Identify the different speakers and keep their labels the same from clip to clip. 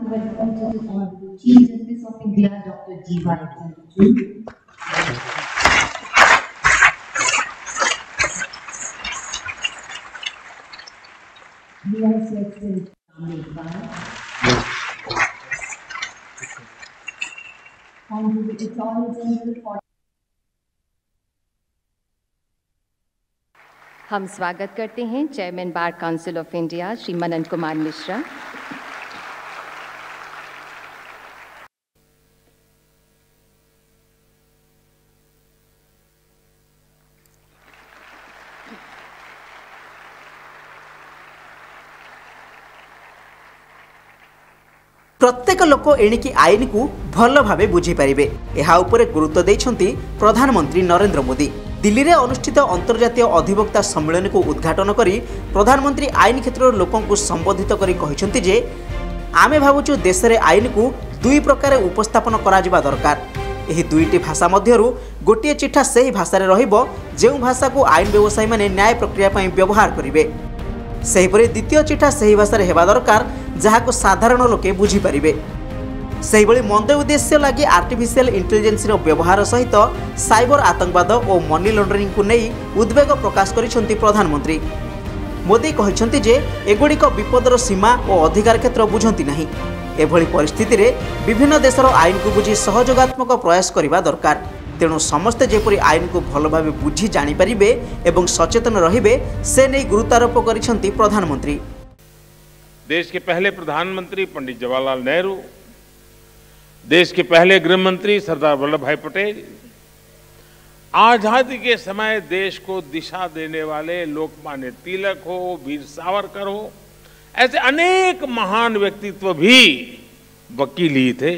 Speaker 1: to the Chief Justice of India, Dr. G.Y. Chandrachud. We also extend Honorable Attorney General for
Speaker 2: हम स्वागत करते हैं chairman bar council of India Shri Manan Kumar Mishra
Speaker 3: ପ୍ରତ୍ୟେକ ଲୋକ ଏଣିକି ଆଇନକୁ ଭଲ ଭାବେ ବୁଝିପାରିବେ। ଏହା ଉପରେ ଗୁରୁତ୍ୱ ଦେଇଛନ୍ତି ପ୍ରଧାନମନ୍ତ୍ରୀ ନରେନ୍ଦ୍ର ମୋଦି। ଦିଲ୍ଲୀରେ ଅନୁଷ୍ଠିତ ଅନ୍ତର୍ଜାତୀୟ ଅଧିବକ୍ତା ସମ୍ମିଳନୀକୁ ଉଦ୍ଘାଟନ କରି ପ୍ରଧାନମନ୍ତ୍ରୀ ଆଇନ କ୍ଷେତ୍ରର ଲୋକଙ୍କୁ ସମ୍ବୋଧିତ କରି କହିଛନ୍ତି ଯେ ଆମେ ଭାବୁଛୁ ଦେଶରେ ଆଇନକୁ ଦୁଇ ପ୍ରକାର ଉପସ୍ଥାପନ କରାଯିବା ଦରକାର। ଏହି ଦୁଇଟି ଭାଷା ମଧ୍ୟରୁ ଗୋଟିଏ ଚିଠା ସେହି ଭାଷାରେ ରହିବ ଯେଉଁ ଭାଷାକୁ ଆଇନ ବ୍ୟବସାୟୀମାନେ ନ୍ୟାୟ ପ୍ରକ୍ରିୟା ପାଇଁ ବ୍ୟବହାର କରିବେ। ସେହିପରି ଦ୍ୱିତୀୟ ଚିଠା ସେହି ଭାଷାରେ ହେବା ଦରକାର ଯାହାକୁ ସାଧାରଣ ଲୋକେ ବୁଝିପାରିବେ। ସେହିଭଳି ମନ୍ଦ ଉଦ୍ଦେଶ୍ୟ ଲାଗି ଆର୍ଟିଫିସିଆଲ ଇଣ୍ଟେଲିଜେନ୍ସର ବ୍ୟବହାର ସହିତ ସାଇବର ଆତଙ୍କବାଦ ଓ ମନି ଲଣ୍ଡରିଂକୁ ନେଇ ଉଦ୍ବେଗ ପ୍ରକାଶ କରିଛନ୍ତି ପ୍ରଧାନମନ୍ତ୍ରୀ। ମୋଦି କହିଛନ୍ତି ଯେ ଏଗୁଡ଼ିକ ବିପଦର ସୀମା ଓ ଅଧିକାର କ୍ଷେତ୍ର ବୁଝନ୍ତି ନାହିଁ। ଏଭଳି ପରିସ୍ଥିତିରେ ବିଭିନ୍ନ ଦେଶର ଆଇନକୁ ବୁଝି ସହଯୋଗାତ୍ମକ ପ୍ରୟାସ କରିବା ଦରକାର। ତେଣୁ ସମସ୍ତେ ଯେପରି ଆଇନକୁ ଭଲ ଭାବେ ବୁଝି ଜାଣିପାରିବେ ଏବଂ ସଚେତନ ରହିବେ ସେ ନେଇ ଗୁରୁତ୍ୱାରୋପ କରିଛନ୍ତି ପ୍ରଧାନମନ୍ତ୍ରୀ
Speaker 4: देश के पहले प्रधानमंत्री पंडित जवाहरलाल नेहरू देश के पहले गृह मंत्री सरदार वल्लभ भाई पटेल आजादी के समय देश को दिशा देने वाले लोकमान्य तिलक हो वीर सावरकर हो ऐसे अनेक महान व्यक्तित्व भी वकील ही थे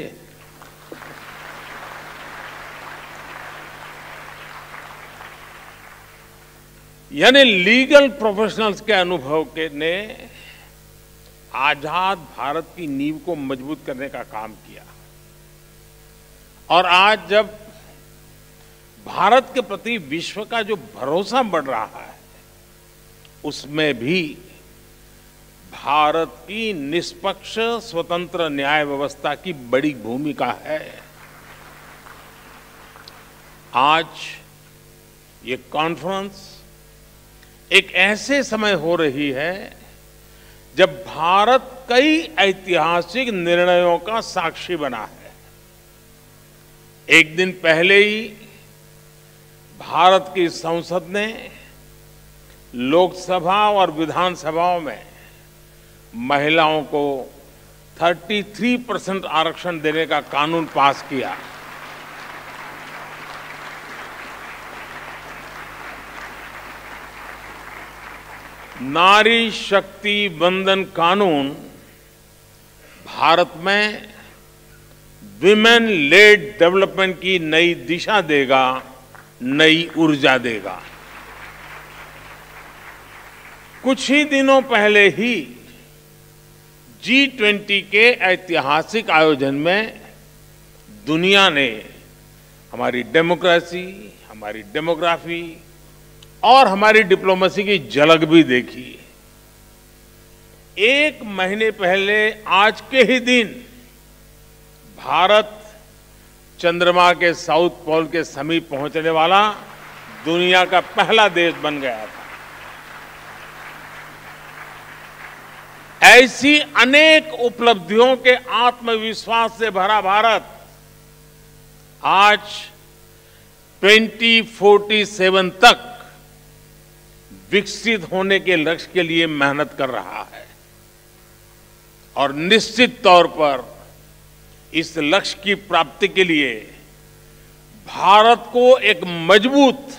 Speaker 4: यानी लीगल प्रोफेशनल्स के अनुभव के ने आज़ाद भारत की नींव को मज़बूत करने का काम किया। और आज जब भारत के प्रति विश्व का जो भरोसा बढ़ रहा है, उसमें भी भारत की निष्पक्ष स्वतंत्र न्याय व्यवस्था की बड़ी भूमिका है। आज ये कॉन्फ्रेंस एक ऐसे समय हो रही है जब भारत कई ऐतिहासिक निर्णयों का साक्षी बना है। एक दिन पहले ही भारत की संसद ने लोकसभा और विधानसभाओं में महिलाओं को 33 परसेंट आरक्षण देने का कानून पास किया। नारी शक्ति वंदन कानून भारत में विमेन लेड डेवलपमेंट की नई दिशा देगा, नई ऊर्जा देगा। कुछ ही दिनों पहले ही जी ट्वेंटी के ऐतिहासिक आयोजन में दुनिया ने हमारी डेमोक्रेसी, हमारी डेमोग्राफी और हमारी डिप्लोमेसी की झलक भी देखी। एक महीने पहले आज के ही दिन भारत चंद्रमा के साउथ पोल के समीप पहुँचने वाला दुनिया का पहला देश बन गया था। ऐसी अनेक उपलब्धियों के आत्मविश्वास से भरा भारत आज 2047 तक विकसित होने के लक्ष्य के लिए मेहनत कर रहा है। और निश्चित तौर पर इस लक्ष्य की प्राप्ति के लिए भारत को एक मज़बूत,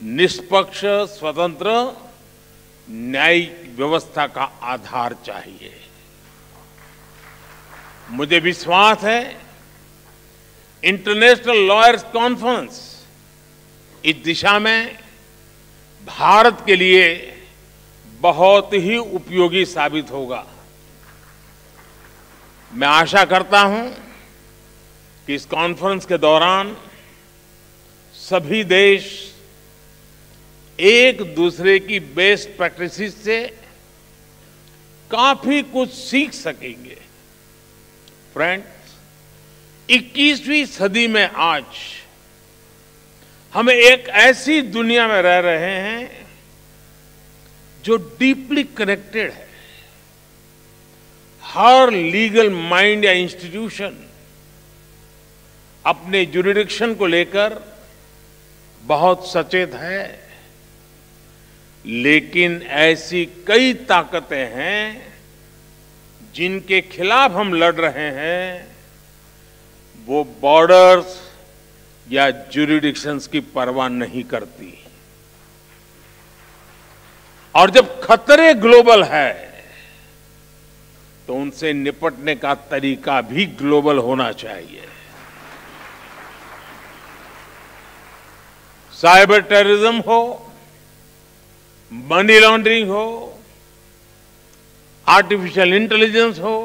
Speaker 4: निष्पक्ष, स्वतंत्र, न्यायिक व्यवस्था का आधार चाहिए। मुझे विश्वास है इंटरनेशनल लॉयर्स कॉन्फ्रेंस इस दिशा में भारत के लिए बहुत ही उपयोगी साबित होगा। मैं आशा करता हूँ कि इस कॉन्फ्रेंस के दौरान सभी देश एक दूसरे की बेस्ट प्रैक्टिसेस से काफ़ी कुछ सीख सकेंगे। फ्रेंड्स 21वीं सदी में आज हम एक ऐसी दुनिया में रह रहे हैं जो डीपली कनेक्टेड है। हर लीगल माइंड या इंस्टीट्यूशन अपने जुरिडिक्शन को लेकर बहुत सचेत है, लेकिन ऐसी कई ताकतें हैं जिनके खिलाफ हम लड़ रहे हैं। वो बॉर्डर्स या जुरिडिक्शंस की परवाह नहीं करती। और जब खतरे ग्लोबल है तो उनसे निपटने का तरीका भी ग्लोबल होना चाहिए। साइबर टेररिज्म हो मनी लॉन्ड्रिंग हो आर्टिफिशियल इंटेलिजेंस हो,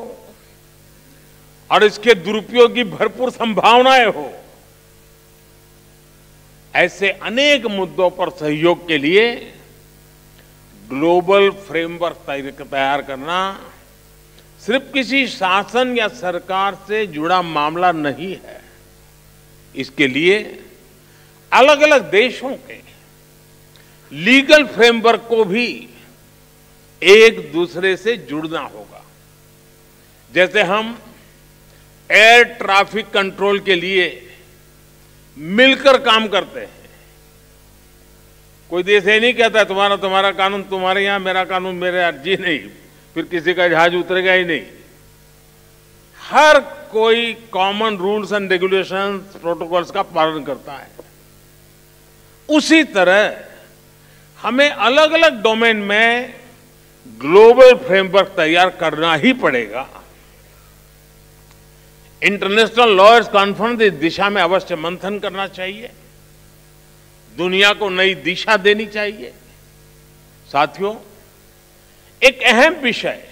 Speaker 4: और इसके दुरुपयोग की भरपूर संभावनाएँ हो। ऐसे अनेक मुद्दों पर सहयोग के लिए ग्लोबल फ्रेमवर्क तैयार करना सिर्फ़ किसी शासन या सरकार से जुड़ा मामला नहीं है। इसके लिए अलग अलग देशों के लीगल फ्रेमवर्क को भी एक दूसरे से जुड़ना होगा। जैसे हम एयर ट्रैफ़िक कंट्रोल के लिए मिलकर काम करते हैं। कोई देश ये नहीं कहता, तुम्हारा तुम्हारा कानून, तुम्हारे यहाँ मेरा कानून, मेरे यहाँ जी नहीं, फिर किसी का जहाज़ उतरेगा ही नहीं। हर कोई common rules and regulation protocols का पालन करता है। उसी तरह हमें अलग अलग डोमेन में ग्लोबल फ्रेमवर्क तैयार करना ही पड़ेगा। इंटरनेशनल लॉयर्स कॉन्फ्रेंस इस दिशा में अवश्य मंथन करना चाहिए। दुनिया को नई दिशा देनी चाहिए। साथियों, एक अहम विषय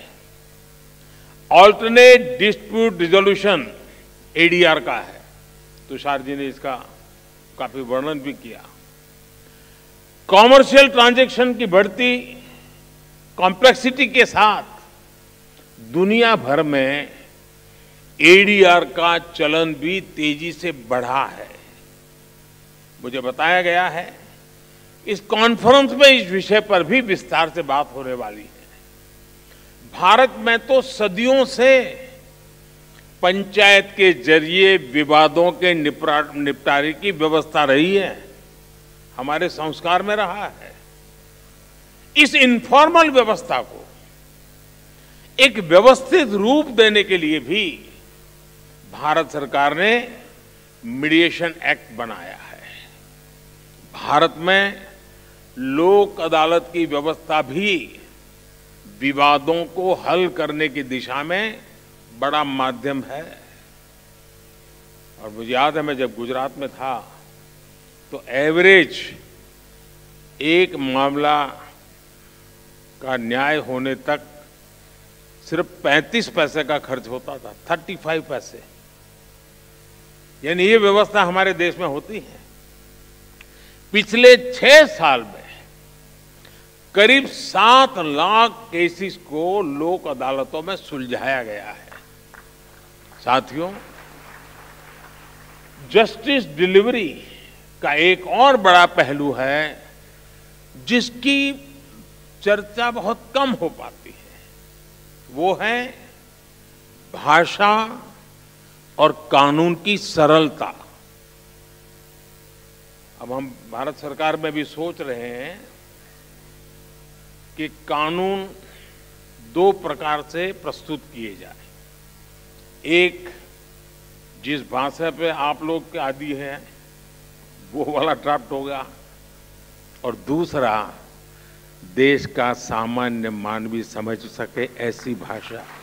Speaker 4: ऑल्टरनेट डिस्प्यूट रिजोल्यूशन एडीआर का है। तुषार जी ने इसका काफ़ी वर्णन भी किया। कॉमर्शियल ट्रांजैक्शन की बढ़ती कॉम्प्लेक्सिटी के साथ दुनिया भर में एडीआर का चलन भी तेज़ी से बढ़ा है। मुझे बताया गया है, इस कॉन्फ्रेंस में इस विषय पर भी विस्तार से बात होने वाली है। भारत में तो सदियों से पंचायत के ज़रिए विवादों के निपटारे की व्यवस्था रही है, हमारे संस्कार में रहा है। इस इनफॉर्मल व्यवस्था को एक व्यवस्थित रूप देने के लिए भी भारत सरकार ने मीडिएशन एक्ट बनाया है। भारत में लोक अदालत की व्यवस्था भी विवादों को हल करने की दिशा में बड़ा माध्यम है। और मुझे याद है, मैं जब गुजरात में था तो एवरेज एक मामला का न्याय होने तक सिर्फ़ 35 पैसे का खर्च होता था 35 पैसे। यानी ये व्यवस्था हमारे देश में होती है। पिछले छह साल में करीब सात लाख केसेस को लोक अदालतों में सुलझाया गया है। साथियों जस्टिस डिलीवरी का एक और बड़ा पहलू है, जिसकी चर्चा बहुत कम हो पाती है। वो है भाषा और कानून की सरलता। अब हम भारत सरकार में भी सोच रहे हैं कि कानून दो प्रकार से प्रस्तुत किए जाए। एक, जिस भाषा पे आप लोग के आदि हैं, वो वाला ड्राफ्ट होगा। और दूसरा, देश का सामान्य मानवी समझ सके ऐसी भाषा।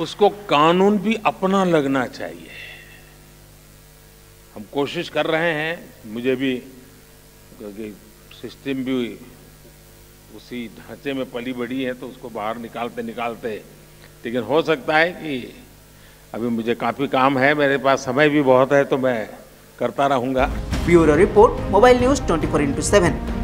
Speaker 4: उसको कानून भी अपना लगना चाहिए। हम कोशिश कर रहे हैं, मुझे भी क्योंकि सिस्टम भी उसी ढांचे में पली बड़ी है तो उसको बाहर निकालते निकालते, लेकिन हो सकता है कि अभी मुझे काफ़ी काम है, मेरे पास समय भी बहुत है तो मैं करता रहूँगा।
Speaker 3: Bureau report, mobile news twenty four into seven.